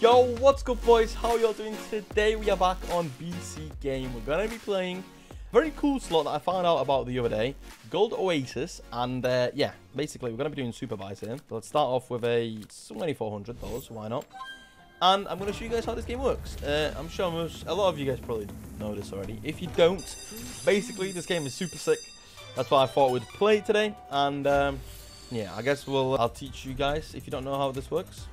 Yo, what's good boys? How y'all doing? Today we are back on BC Game. We're to be playing a very cool slot that I found out about the other day. Gold Oasis. And uh, yeah, basically we're to be doing supervisor let's start off with a $2,400. Why not? And I'm to show you guys how this game works. Uh, I'm sure most, a lot of you guys probably know this already. If you don't, basically this game is super sick. That's why I thought we'd play today. And um, yeah, I guess we'll I'll teach you guys if you don't know how this works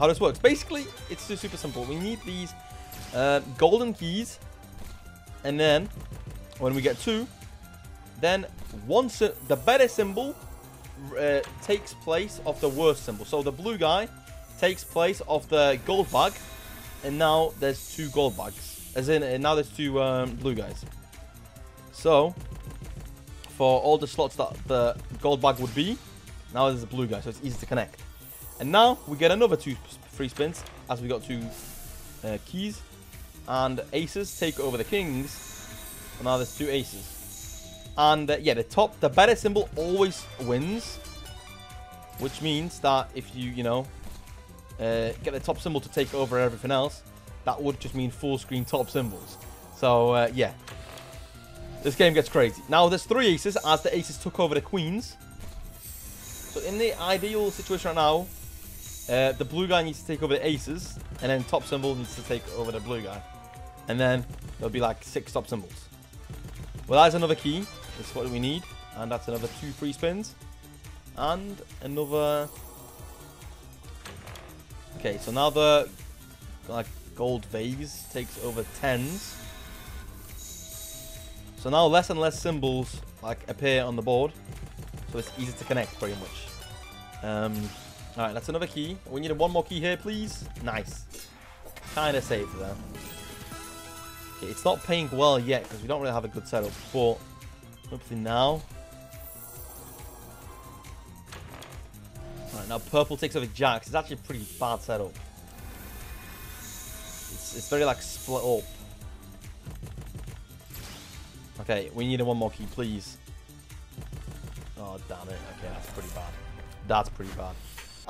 how this works. Basically, it's super simple. We need these uh, golden keys, and then when we get two, then once the better symbol uh, takes place of the worst symbol. So the blue guy takes place of the gold bug. and now there's two gold bugs. As in, and now there's two um, blue guys. So, for all the slots that the gold bug would be, now there's a blue guy, so it's easy to connect. And now we get another two free spins as we got two uh, keys. And aces take over the kings. So now there's two aces. And uh, yeah, the top, the better symbol always wins. Which means that if you, you know, uh, get the top symbol to take over everything else, that would just mean full screen top symbols. So uh, yeah, this game gets crazy. Now there's three aces as the aces took over the queens. So in the ideal situation right now, uh, the blue guy needs to take over the aces, and then top symbol needs to take over the blue guy. And then there'll be like six top symbols. Well, that's another key. That's what we need. And that's another two free spins. And another... Okay, so now the like gold vase takes over tens. So now less and less symbols like appear on the board. So it's easy to connect pretty much. Um, Alright, that's another key. We need one more key here, please. Nice. Kind of safe there. Okay, it's not paying well yet because we don't really have a good setup, but hopefully now. Alright, now purple takes over jacks. It's actually a pretty bad setup. It's, it's very like split up. Okay, we need one more key, please. Oh, damn it. Okay, that's pretty bad. That's pretty bad.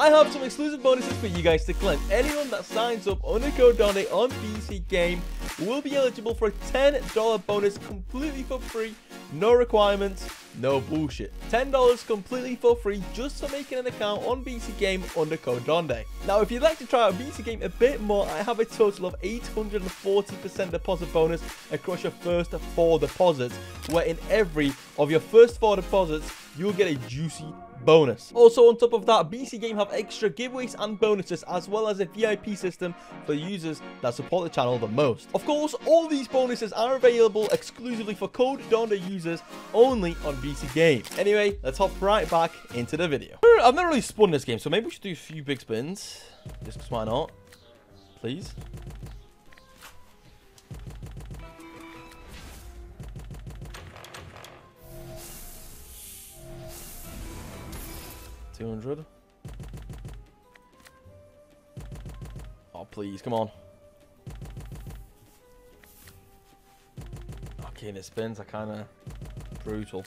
I have some exclusive bonuses for you guys to claim. Anyone that signs up under code DONDE on BC Game will be eligible for a $10 bonus completely for free. No requirements, no bullshit. $10 completely for free just for making an account on BC Game under code DONDE. Now, if you'd like to try out BC Game a bit more, I have a total of 840% deposit bonus across your first four deposits, where in every of your first four deposits, you'll get a juicy bonus. Also, on top of that, BC Game have extra giveaways and bonuses, as well as a VIP system for users that support the channel the most. Of course, all these bonuses are available exclusively for Code Donde users only on BC Game. Anyway, let's hop right back into the video. I've never really spun this game, so maybe we should do a few big spins. Just because why not? Please. 200. Oh, please, come on. Okay, and it spins are kind of brutal.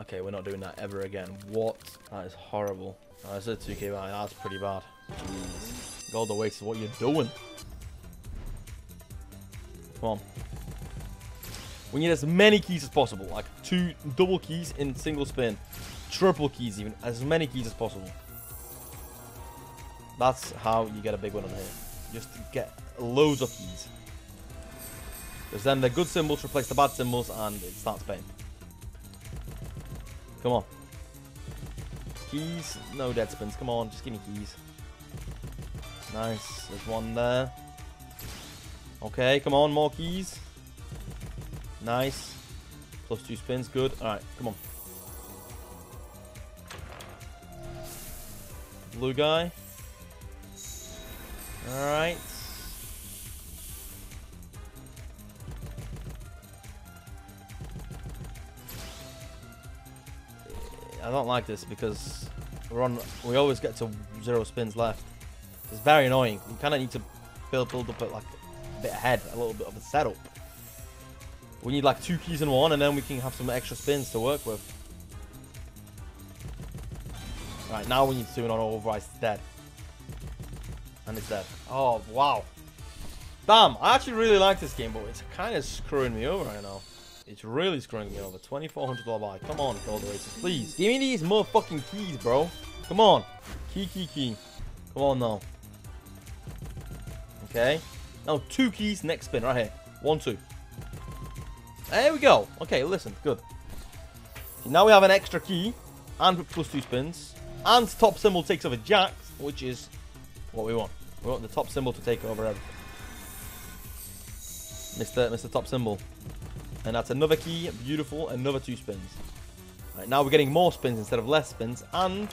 Okay, we're not doing that ever again. What? That is horrible. That's a 2k buy. That's pretty bad. Jeez. Gold Oasis, what you're doing? Come on. We need as many keys as possible. Like two double keys in single spin triple keys even, as many keys as possible. That's how you get a big one on here. Just get loads of keys. Because then the good symbols replace the bad symbols and it starts paying. Come on. Keys, no dead spins. Come on, just give me keys. Nice, there's one there. Okay, come on, more keys. Nice. Plus two spins, good. Alright, come on. Blue guy. Alright. I don't like this because we're on. We always get to zero spins left. It's very annoying. We kind of need to build build up it like a bit ahead, a little bit of a setup. We need like two keys in one, and then we can have some extra spins to work with. Right, now we need to auto override dead. And it's dead. Oh, wow. Damn, I actually really like this game, but it's kind of screwing me over right now. It's really screwing me over. $2,400 buy. Come on, Gold Oasis, please. Give me these motherfucking keys, bro. Come on. Key, key, key. Come on now. Okay. Now, two keys, next spin, right here. One, two. There we go. Okay, listen, good. Now we have an extra key, and plus two spins. And top symbol takes over jacks, which is what we want. We want the top symbol to take over everything. Mr. Mr. Top Symbol. And that's another key. Beautiful. Another two spins. Right, now we're getting more spins instead of less spins. And,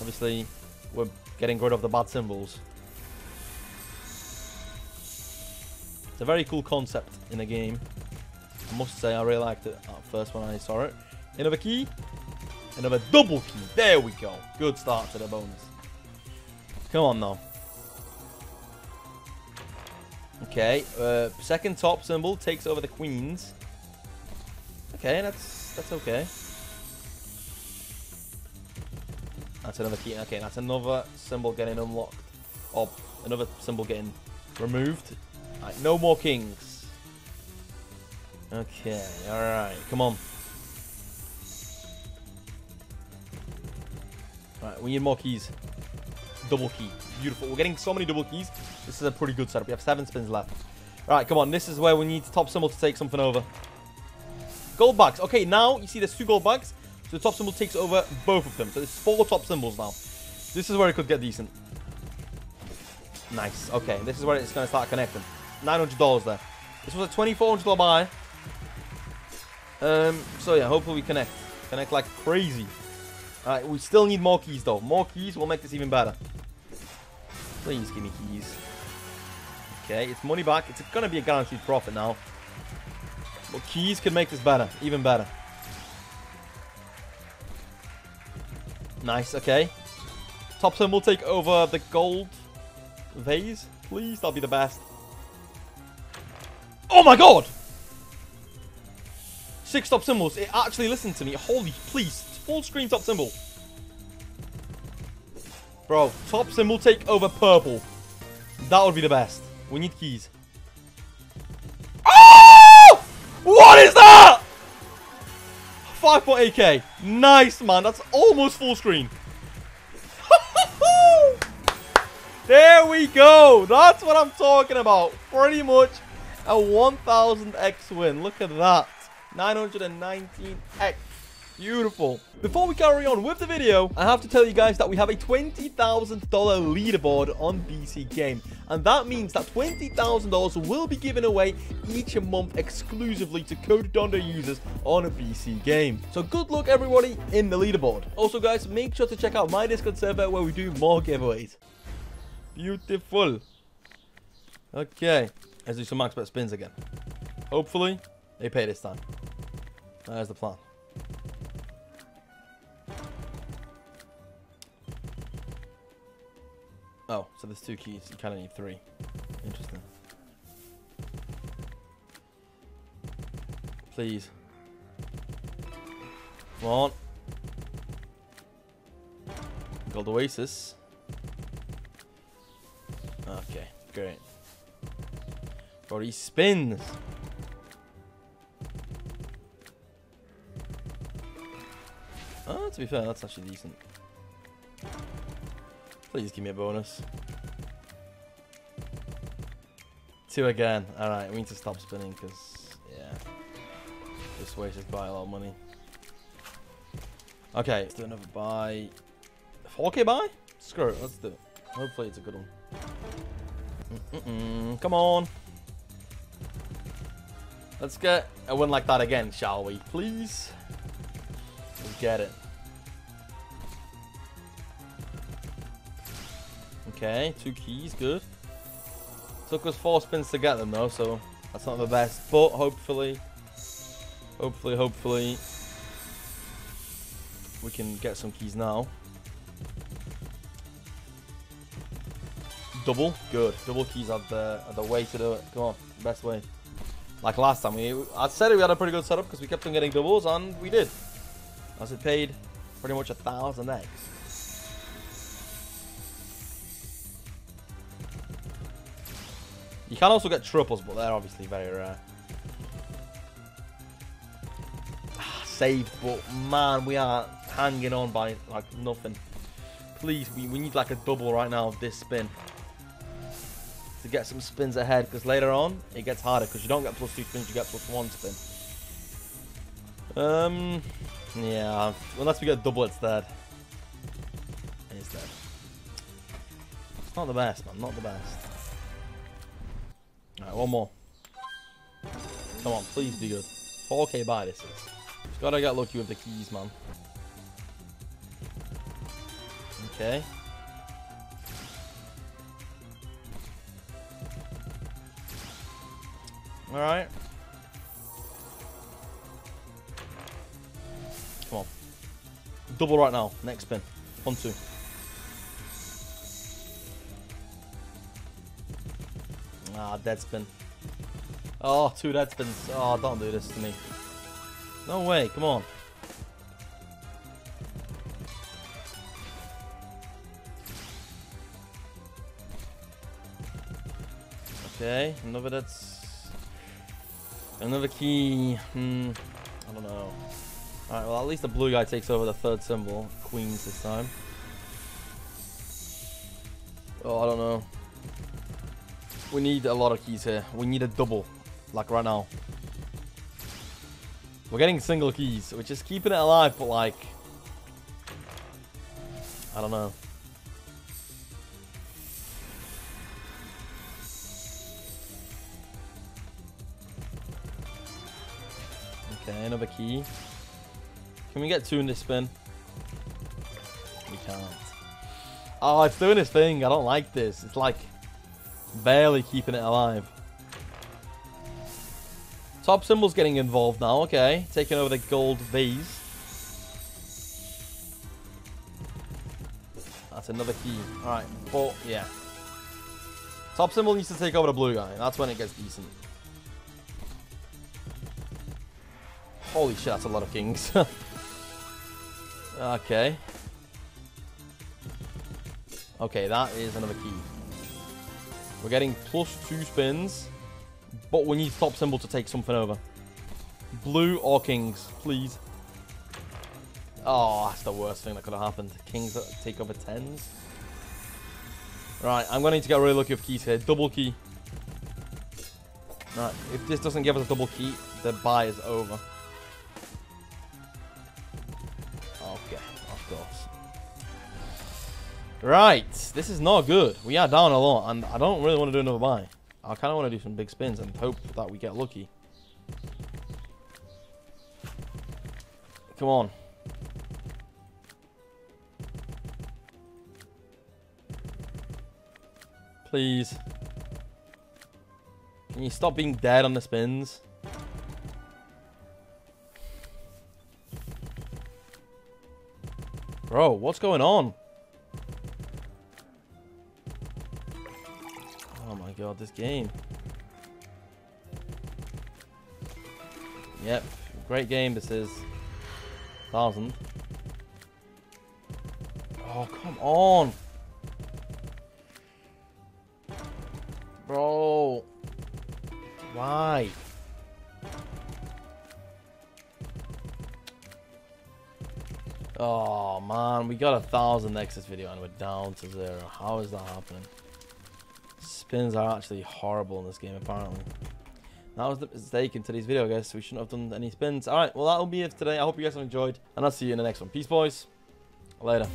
obviously, we're getting rid of the bad symbols. It's a very cool concept in a game. I must say, I really liked it at first when I saw it. Another key. Another double key. There we go. Good start to the bonus. Come on now. Okay, uh, second top symbol takes over the queens. Okay, that's that's okay. That's another key. Okay, that's another symbol getting unlocked. Or another symbol getting removed. No more kings. Okay, alright, come on. Alright, we need more keys. Double key. Beautiful. We're getting so many double keys. This is a pretty good setup. We have seven spins left. All right, come on. This is where we need top symbol to take something over. Gold bags. Okay, now you see there's two gold bags. So the top symbol takes over both of them. So there's four top symbols now. This is where it could get decent. Nice. Okay, this is where it's going to start connecting. $900 there. This was a $2,400 buy. Um, so yeah, hopefully we connect. Connect like crazy. Alright, we still need more keys though. More keys will make this even better. Please give me keys. Okay, it's money back. It's going to be a guaranteed profit now. But keys can make this better. Even better. Nice, okay. Top will take over the gold vase. Please, that'll be the best. Oh my god! Six top symbols. It actually listened to me. Holy, please. Full screen top symbol. Bro, top symbol take over purple. That would be the best. We need keys. Oh! What is that? 5.8k. Nice, man. That's almost full screen. there we go. That's what I'm talking about. Pretty much a 1000x win. Look at that. 919x. Beautiful. Before we carry on with the video, I have to tell you guys that we have a $20,000 leaderboard on BC Game. And that means that $20,000 will be given away each month exclusively to Code Donde users on a BC Game. So good luck everybody in the leaderboard. Also guys, make sure to check out my Discord server where we do more giveaways. Beautiful. Okay, let's do some max bet spins again. Hopefully, they pay this time. That's the plan. Oh, so there's two keys. You kind of need three. Interesting. Please. Come on. Gold Oasis. Okay, great. Body spins. Oh, to be fair, that's actually decent. Please give me a bonus. Two again. Alright, we need to stop spinning because, yeah. This wasted quite a lot of money. Okay, let's do another buy. 4k buy? Screw it, let's do it. Hopefully it's a good one. -mm -mm. Come on. Let's get a win like that again, shall we? Please? Let's get it. Okay, two keys, good. Took us four spins to get them though, so that's not the best. But hopefully, hopefully, hopefully, we can get some keys now. Double, good. Double keys are the, are the way to do it. Come on, best way. Like last time, we I said we had a pretty good setup because we kept on getting doubles, and we did. As it paid pretty much a thousand X. You can also get triples, but they're obviously very rare. Ah, saved, but man, we are hanging on by like nothing. Please, we, we need like a double right now of this spin. To get some spins ahead, because later on, it gets harder, because you don't get plus two spins, you get plus one spin. Um, yeah, unless we get double, it's dead. It's dead. It's not the best, man, not the best. Alright, one more. Come on, please be good. 4k buy this is. God, I get lucky with the keys, man. Okay. Alright. Come on. Double right now. Next spin. One, two. Ah, dead spin. Oh, two dead spins. Oh, don't do this to me. No way, come on. Okay, another that's... Another key. Hmm, I don't know. Alright, well at least the blue guy takes over the third symbol. Queens this time. Oh, I don't know. We need a lot of keys here. We need a double. Like right now. We're getting single keys, which is keeping it alive, but like... I don't know. Okay, another key. Can we get two in this spin? We can't. Oh, it's doing its thing. I don't like this. It's like barely keeping it alive. Top symbol's getting involved now. Okay, taking over the gold V's. That's another key. Alright, but yeah. Top symbol needs to take over the blue guy. That's when it gets decent. Holy shit, that's a lot of kings. okay. Okay, that is another key. We're getting plus two spins, but we need top symbol to take something over. Blue or kings, please. Oh, that's the worst thing that could have happened. Kings that take over tens. Right, I'm going to need to get really lucky with keys here. Double key. Right, if this doesn't give us a double key, the buy is over. Right, this is not good. We are down a lot, and I don't really want to do another buy. I kind of want to do some big spins and hope that we get lucky. Come on. Please. Can you stop being dead on the spins? Bro, what's going on? God, this game. Yep, great game this is. Thousand. Oh, come on. Bro. Why? Oh man, we got a thousand next this video and we're down to zero. How is that happening? Spins are actually horrible in this game, apparently. That was the mistake in today's video, I guess. We shouldn't have done any spins. Alright, well, that'll be it for today. I hope you guys have enjoyed. And I'll see you in the next one. Peace, boys. Later.